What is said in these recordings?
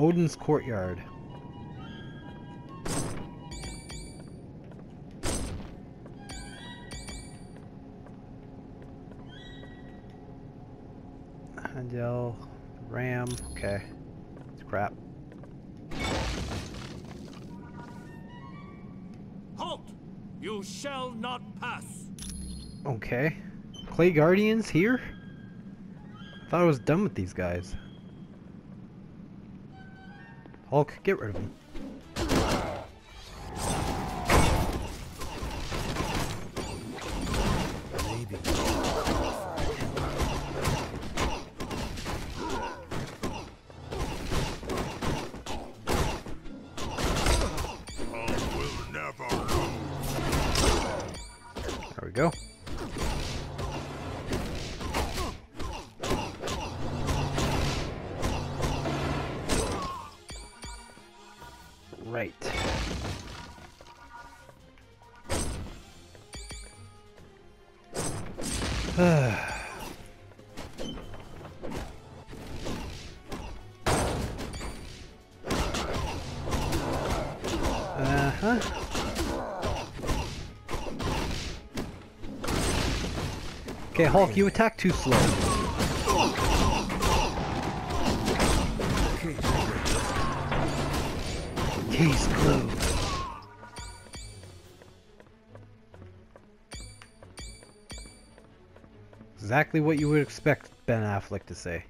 Odin's Courtyard. Handel, Ram, okay. It's crap. Halt! You shall not pass. Okay. Clay Guardians here? I thought I was done with these guys. Hulk, get rid of them. Right. Uh-huh. Okay, Hulk, you attack too slow. Case closed. Exactly what you would expect Ben Affleck to say.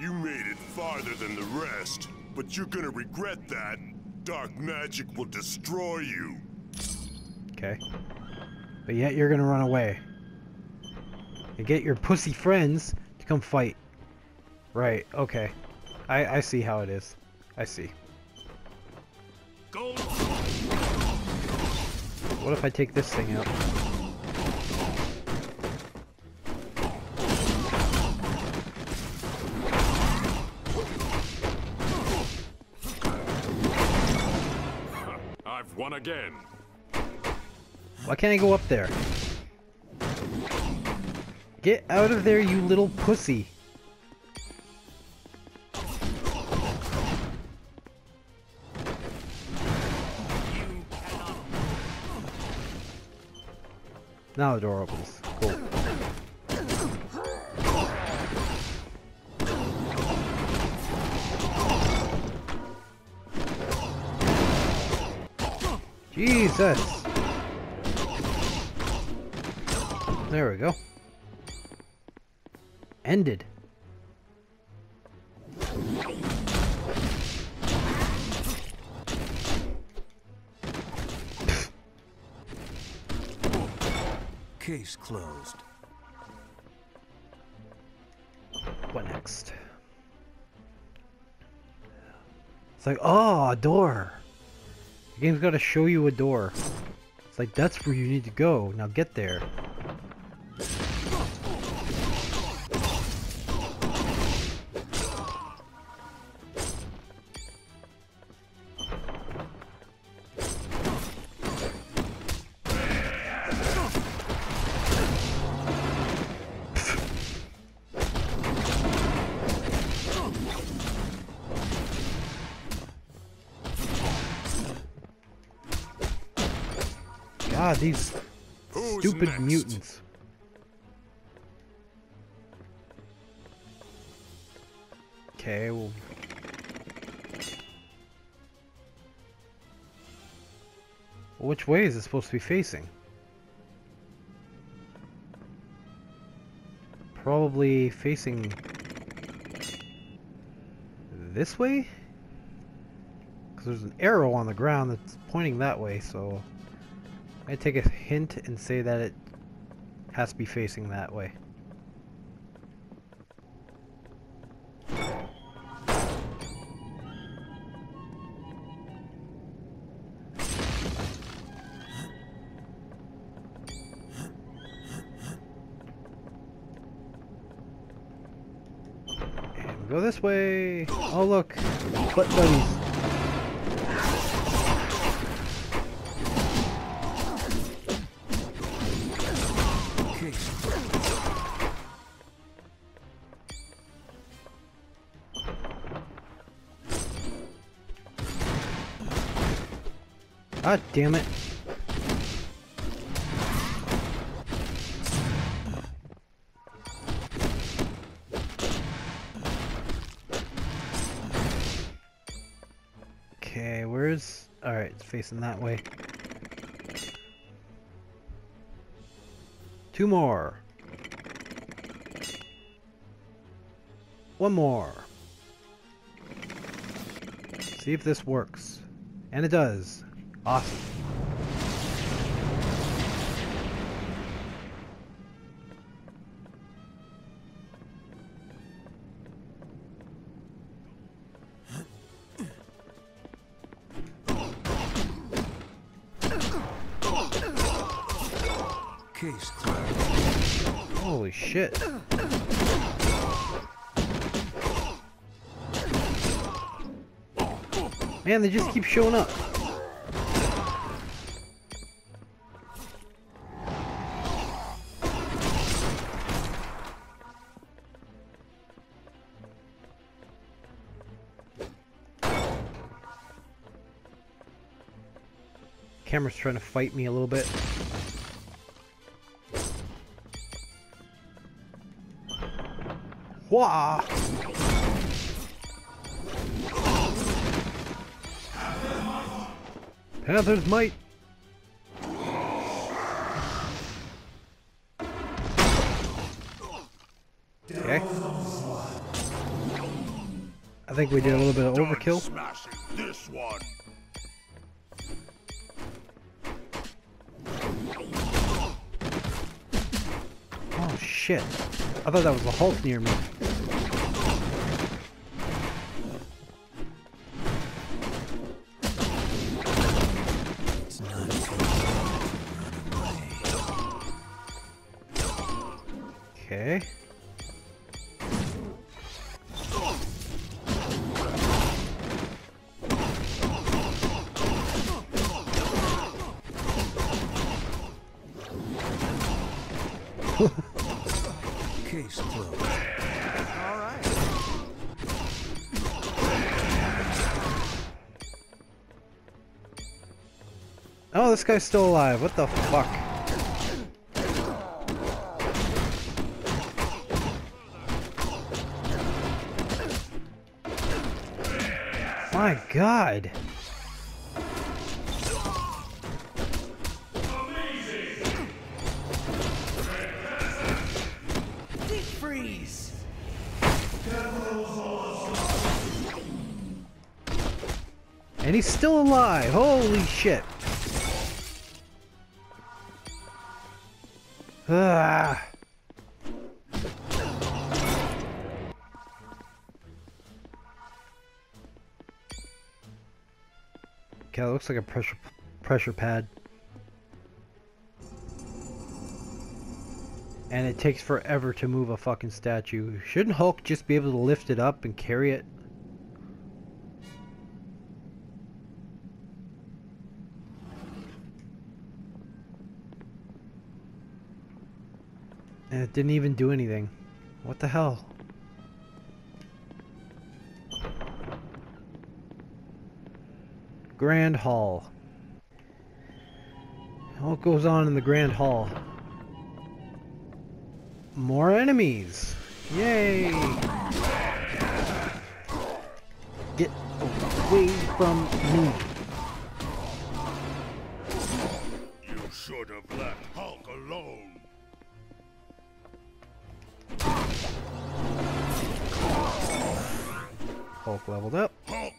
You made it farther than the rest, but you're gonna regret that. Dark magic will destroy you. Okay. But yet you're gonna run away. And get your pussy friends to come fight. Right, okay. I, I see how it is. I see. What if I take this thing out? I've won again. Why can't I go up there? Get out of there, you little pussy. Now the door opens. Cool. Jesus! There we go. Ended. Case closed. What next? It's like, oh, a door. The game's got to show you a door. It's like, that's where you need to go. Now get there. These Who's stupid next? mutants. Okay, well. Which way is it supposed to be facing? Probably facing this way? Because there's an arrow on the ground that's pointing that way, so I take a hint and say that it has to be facing that way. And go this way. Oh look, butt buddies. God damn it. Okay, where's... Alright, it's facing that way. Two more. One more. See if this works. And it does. Awesome. Case closed. Holy shit. Man, they just keep showing up. Trying to fight me a little bit. Wah! Panther's might. Okay. I think we did a little bit of overkill. Shit. I thought that was a Hulk near me. Still alive. What the fuck? My god. And he's still alive. Holy shit. Ah. Okay, that looks like a pressure pressure pad. And it takes forever to move a fucking statue. Shouldn't Hulk just be able to lift it up and carry it? And it didn't even do anything. What the hell? Grand Hall. What goes on in the Grand Hall? More enemies! Yay! Get away from me! You should have left Hulk alone. Leveled up. Hulk.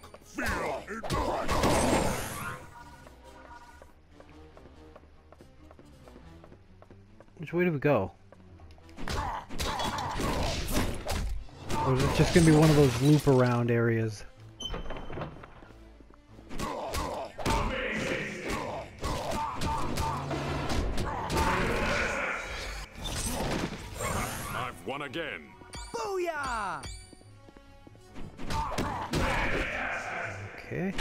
Which way do we go? Or is it just gonna be one of those loop around areas? Okay.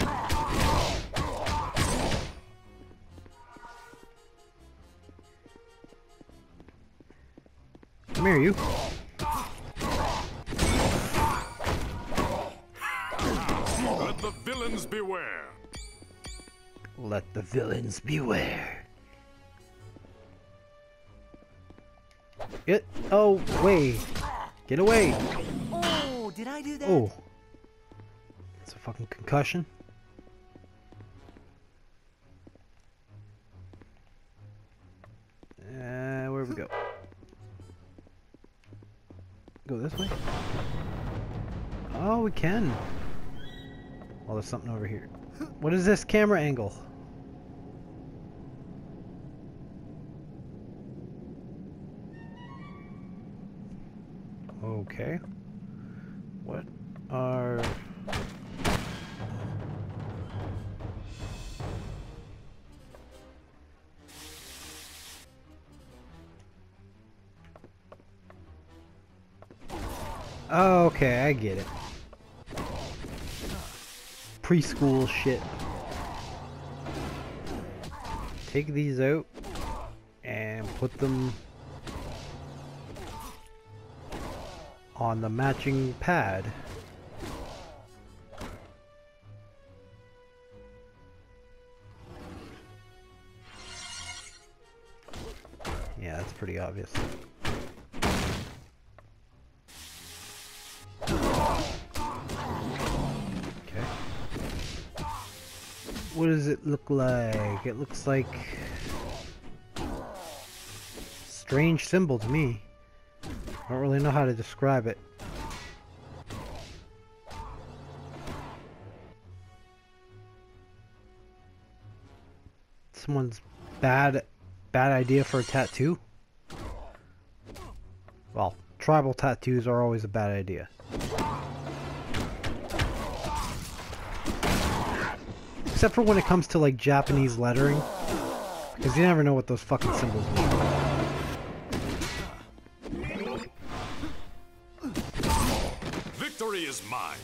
Come here, you. Let the villains beware. Let the villains beware. Get oh way. Get away. Oh, did I do that? Oh. Fucking concussion. Uh, where we go? Go this way? Oh, we can. Oh, there's something over here. What is this camera angle? Okay. What are... Okay, I get it. Preschool shit. Take these out and put them on the matching pad. Yeah, that's pretty obvious. Look like? It looks like strange symbol to me. I don't really know how to describe it. Someone's bad bad idea for a tattoo? Well, tribal tattoos are always a bad idea. Except for when it comes to like Japanese lettering. Because you never know what those fucking symbols mean. Victory is mine.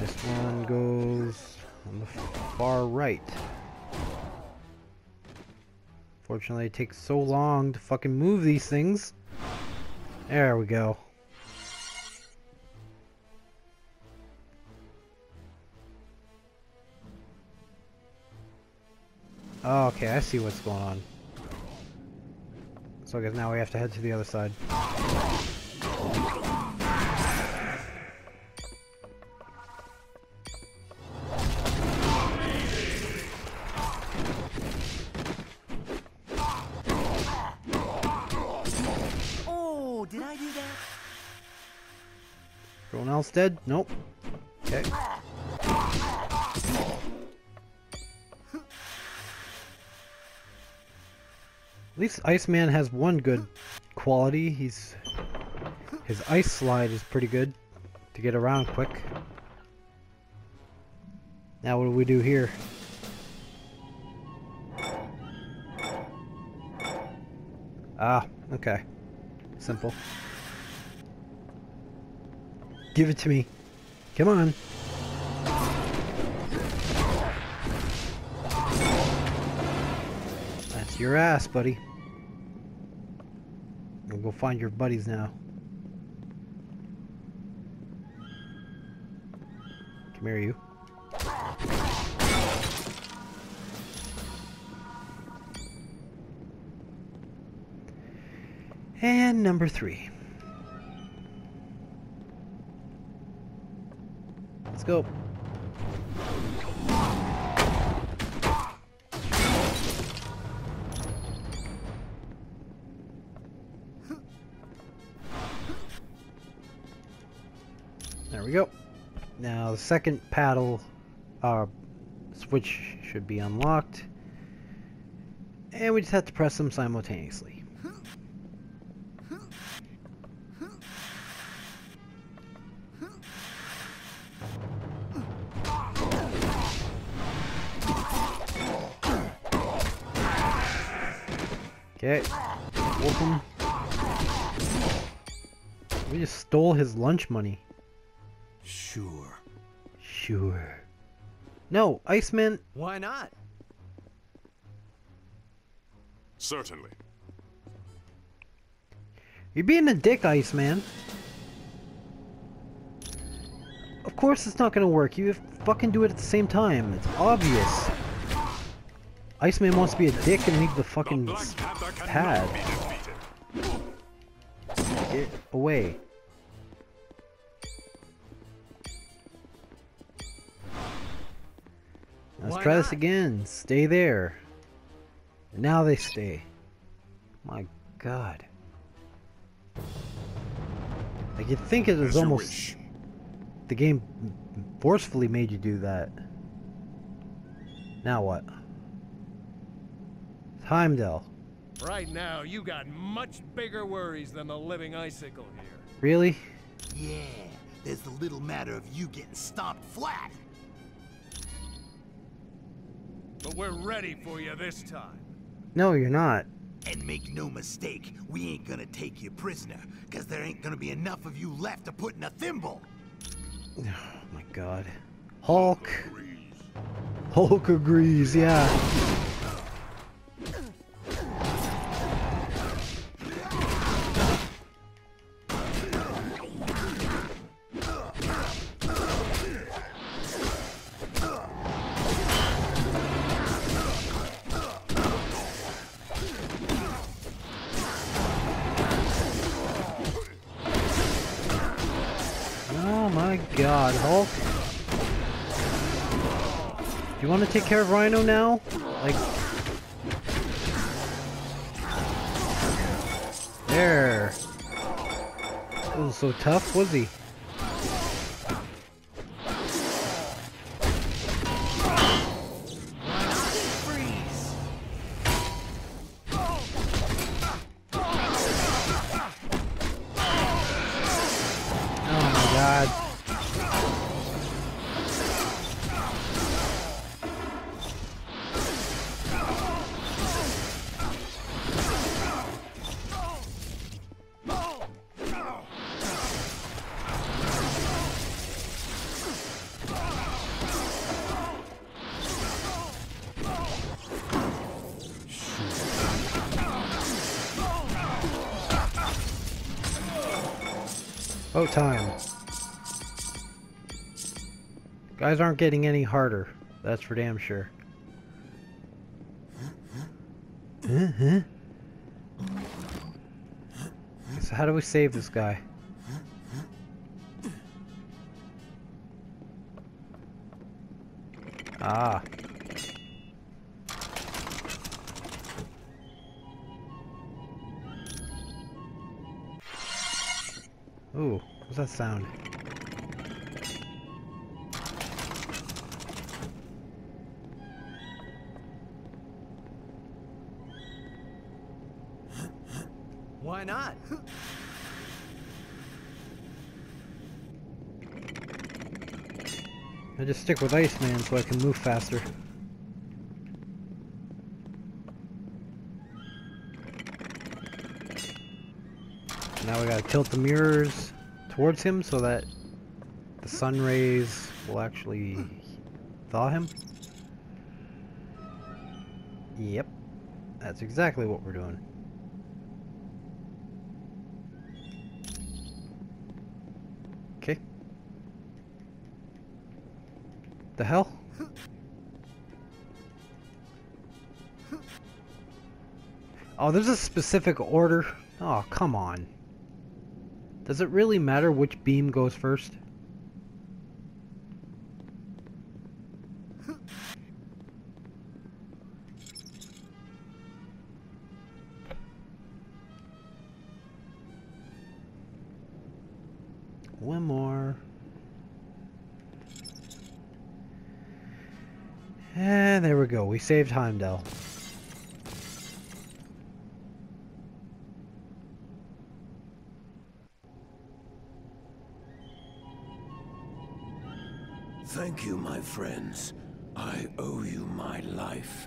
This one goes on the far right. Fortunately, it takes so long to fucking move these things. There we go. Oh, okay, I see what's going on. So I guess now we have to head to the other side. Oh, did I do that? Everyone else dead? Nope. Okay. At least Iceman has one good quality. He's his ice slide is pretty good to get around quick. Now what do we do here? Ah, okay. Simple. Give it to me. Come on. That's your ass, buddy. We'll go find your buddies now. Come here, you. And number three. Let's go. Second paddle uh, switch should be unlocked. And we just have to press them simultaneously. Okay. Welcome. We just stole his lunch money. Sure. Sure. No, Iceman. Why not? Certainly. You're being a dick, Iceman. Of course it's not gonna work. You fucking do it at the same time. It's obvious. Iceman wants to be a dick and leave the The fucking Black s- Panther cannot pad. Get away. Let's Why try this again. Stay there. Now they stay. My god. Like you'd think it was As almost wish. the game forcefully made you do that. Now what? Heimdall. Right now, you got much bigger worries than the living icicle here. Really? Yeah, there's the little matter of you getting stomped flat. But we're ready for you this time. No, you're not. And make no mistake, we ain't gonna take you prisoner, cause there ain't gonna be enough of you left to put in a thimble. Oh my god. Hulk. Hulk agrees, yeah. Take care of Rhino now? Like... There. Wasn't so tough, was he? Oh, time. Guys aren't getting any harder. That's for damn sure. So how do we save this guy? Ah. Ooh, what's that sound? Why not? I just stick with Iceman so I can move faster. Now we gotta tilt the mirrors towards him so that the sun rays will actually thaw him. Yep, that's exactly what we're doing. Okay. The hell? Oh, there's a specific order. Oh, come on. Does it really matter which beam goes first? One more. And there we go. We saved Heimdall. You, my friends. I owe you my life.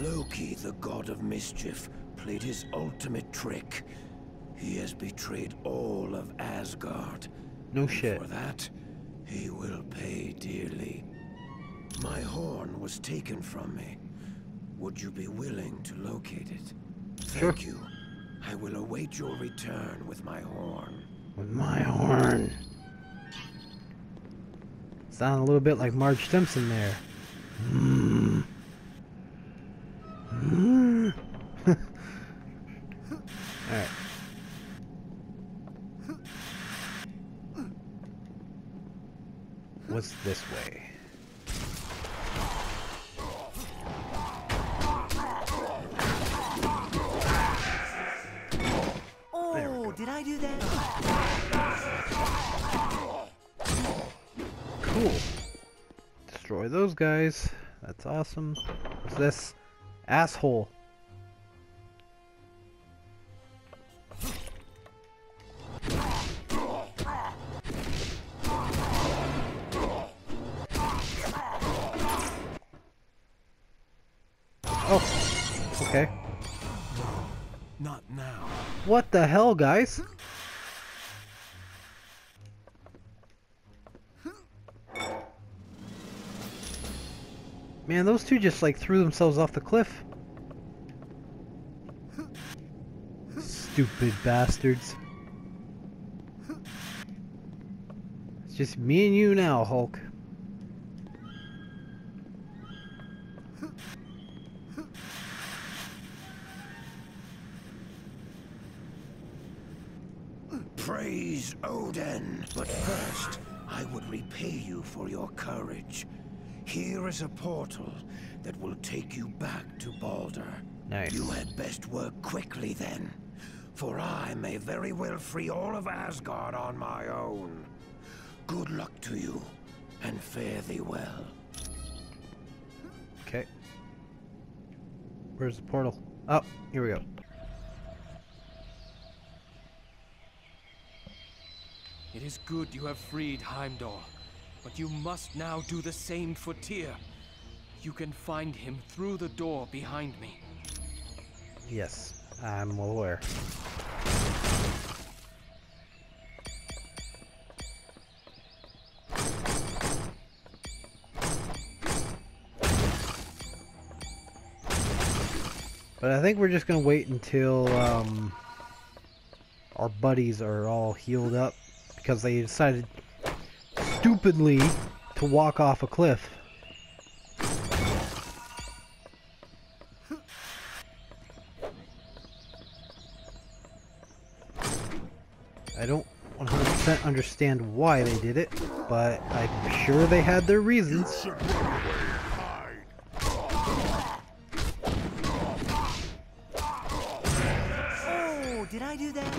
Loki, the god of mischief, played his ultimate trick. He has betrayed all of Asgard. No shit. For that, he will pay dearly. My horn was taken from me. Would you be willing to locate it? Sure. Thank you. I will await your return with my horn. With my horn. Sound a little bit like Marge Simpson there. Mm. That's awesome. What's this? Asshole. Oh, okay. Not now. What the hell, guys? Man, those two just like threw themselves off the cliff. Stupid bastards. It's just me and you now, Hulk. Praise Odin. But first, I would repay you for your courage. Here is a portal that will take you back to Balder. Nice. You had best work quickly then, for I may very well free all of Asgard on my own. Good luck to you, and fare thee well. Okay. Where's the portal? Oh, here we go. It is good you have freed Heimdall, but you must now do the same for Tyr. You can find him through the door behind me. Yes, I'm well aware. But I think we're just gonna wait until um, our buddies are all healed up because they decided stupidly to walk off a cliff. I don't 100% understand why they did it, but I'm sure they had their reasons. Should run away and hide. Oh, did I do that?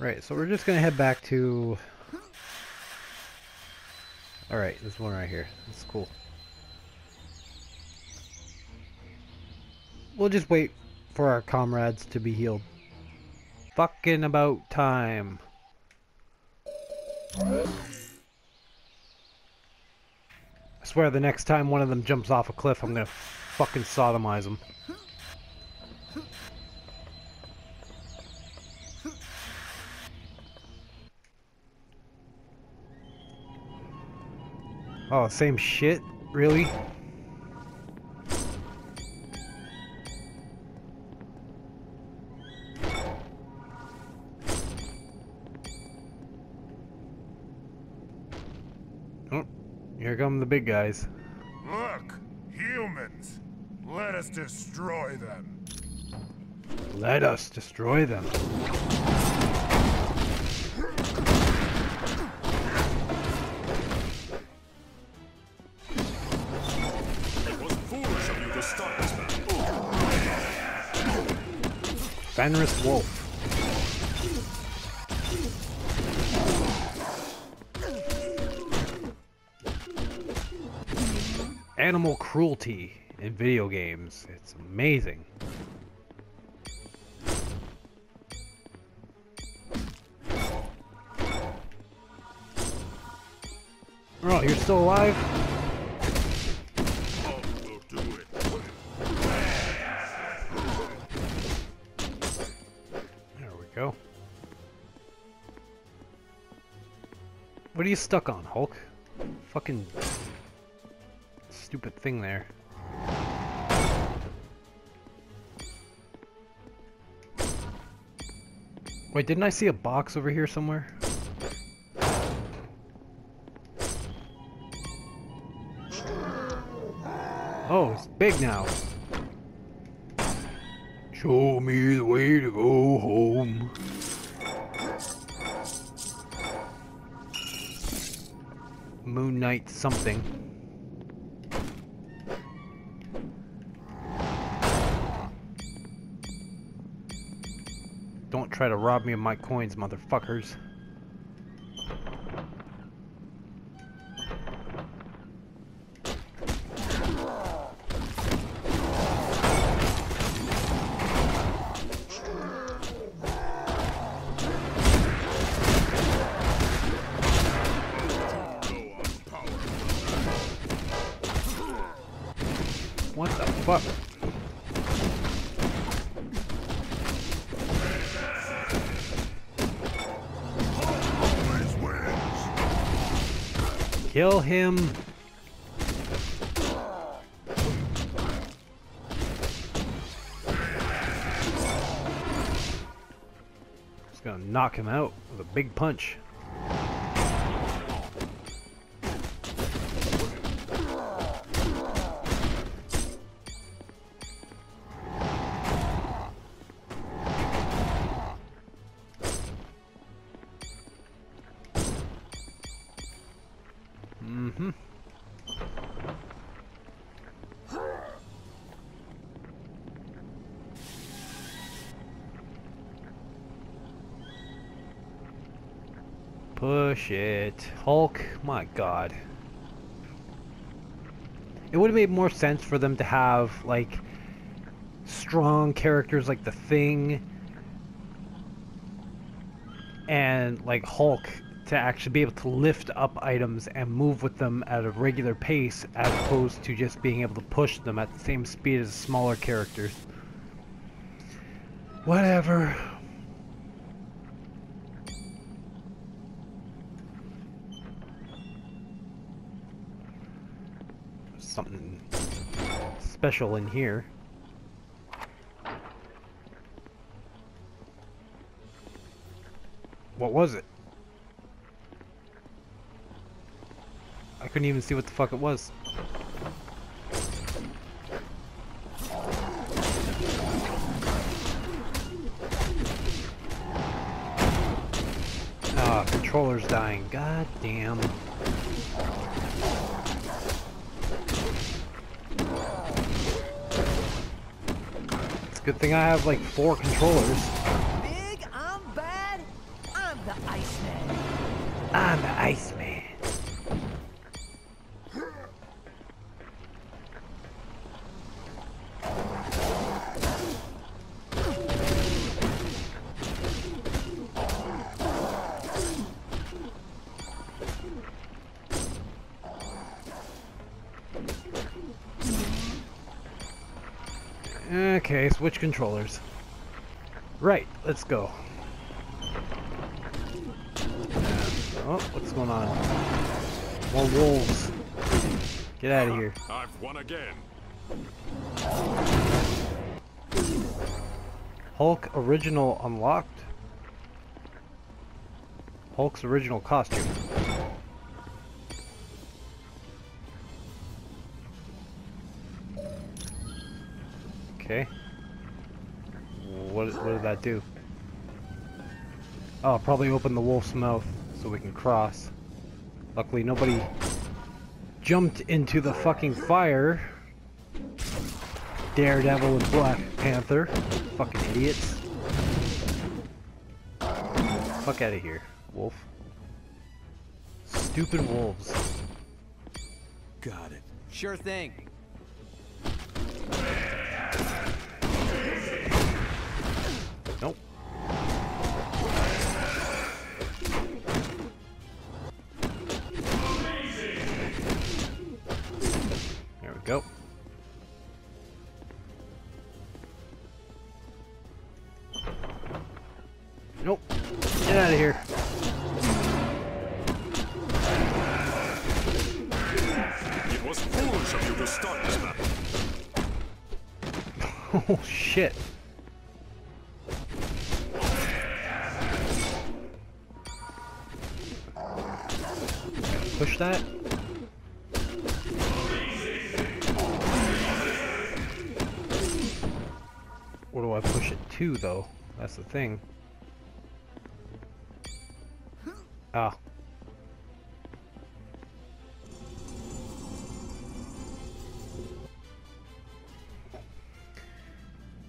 Right, so we're just gonna head back to... Alright, this one right here. That's cool. We'll just wait for our comrades to be healed. Fucking about time. I swear the next time one of them jumps off a cliff, I'm gonna fucking sodomize them. Oh, same shit? Really? Oh, here come the big guys. Look, humans. Let us destroy them. Let us destroy them. Fenris Wolf. Animal cruelty in video games. It's amazing. Oh, you're still alive? You stuck on, Hulk? Fucking stupid thing there. Wait, didn't I see a box over here somewhere? Oh, it's big now. Show me the way to go home. Moon Knight something. Don't try to rob me of my coins, motherfuckers. Him. Just gonna knock him out with a big punch. Push it. Hulk, my god. It would have made more sense for them to have, like, strong characters like The Thing and, like, Hulk to actually be able to lift up items and move with them at a regular pace as opposed to just being able to push them at the same speed as smaller characters. Whatever. Something special in here. What was it? I couldn't even see what the fuck it was. Ah, controller's dying. God damn. Good thing I have like four controllers. Big, I'm bad. I'm the Iceman. I'm the Iceman. Okay, switch controllers. Right, let's go. Oh, what's going on? More wolves. Get out of here. I've won again. Hulk original unlocked. Hulk's original costume. Okay. What, what did that do? Oh, probably open the wolf's mouth so we can cross. Luckily nobody jumped into the fucking fire. Daredevil and Black Panther. Fucking idiots. Fuck out of here, wolf. Stupid wolves. Got it. Sure thing. Nope. Though? That's the thing. Ah.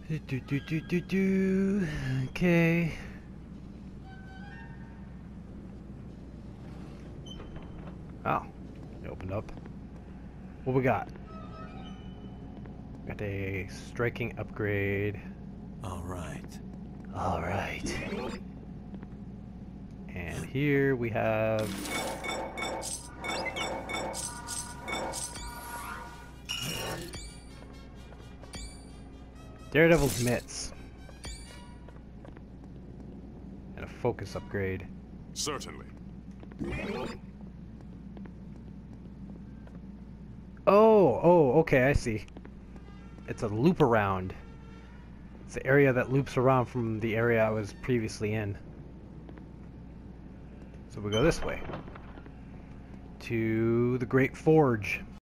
Do do do do do do. Okay. Oh, it opened up. What we got? Got a striking upgrade. All right. All right. And here we have Daredevil's mitts and a focus upgrade. Certainly. Oh, oh, okay, I see. It's a loop around. It's the area that loops around from the area I was previously in. So we go this way. To the Great Forge.